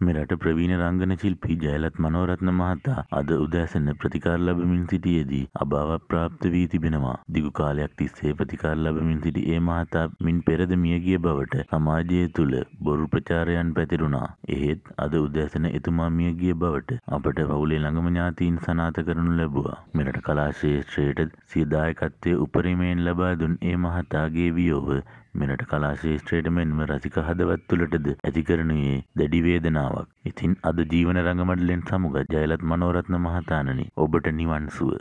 මෙරට ප්‍රවීණ රංගන ශිල්පී ජයලත් මනෝරත්න මහතා අද උදෑසන ප්‍රතිකාර ලබමින් සිටියේදී අභාව ප්‍රාප්ත වී තිබෙනවා. දිගු කාලයක් තිස්සේ ප්‍රතිකාර ලබමින් සිටි ඒ මහතා මින් පෙරද මියගිය බවට සමාජය තුළ බොරු ප්‍රචාරයන් පැතිරුණා. එහෙත් අද උදෑසන එතුමා මියගිය බවට අපට පවුලේ ළඟම ඥාතීන් සනාථ කරනු ලැබුවා. මෙරට කලා ක්ෂේත්‍රයට සිය දායකත්වය උපරිමයෙන් ලබා දුන් ඒ මහතාගේ වියෝව මෙරට කලා ක්ෂේත්‍රයට මෙන්ම රසික හදවත් තුළටද ඇති කරනුයේ දැඩි වේදනාවක්. ඉතින් අද ජීවන රඟමඩලෙන් සමුගත් ජයලත් මනෝරත්න මහතාණනි ඔබට නිවන් සුව.